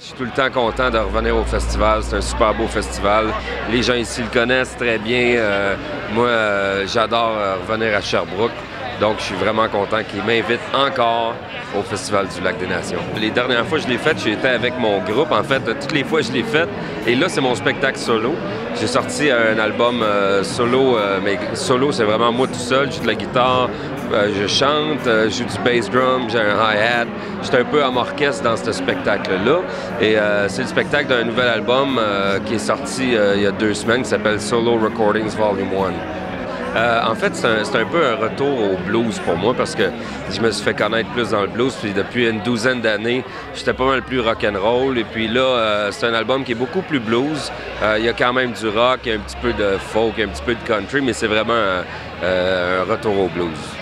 Je suis tout le temps content de revenir au festival. C'est un super beau festival. Les gens ici le connaissent très bien. Euh, moi, euh, j'adore euh, revenir à Sherbrooke. Donc, je suis vraiment content qu'ils m'invitent encore au Festival du Lac des Nations. Les dernières fois que je l'ai fait, j'étais avec mon groupe. En fait, toutes les fois je l'ai fait. Et là, c'est mon spectacle solo. J'ai sorti un album solo, mais solo, c'est vraiment moi tout seul. J'ai de la guitare, je chante, je joue du bass drum, j'ai un hi-hat. J'étais un peu à orchestre dans ce spectacle-là. Et c'est le spectacle d'un nouvel album qui est sorti il y a deux semaines qui s'appelle Solo Recordings Volume 1. Euh, en fait, c'est un, peu un retour au blues pour moi parce que je me suis fait connaître plus dans le blues. Puis depuis une douzaine d'années, j'étais pas mal plus rock and roll. Et puis là, euh, c'est un album qui est beaucoup plus blues. Euh, il y a quand même du rock, un petit peu de folk, un petit peu de country, mais c'est vraiment un retour au blues.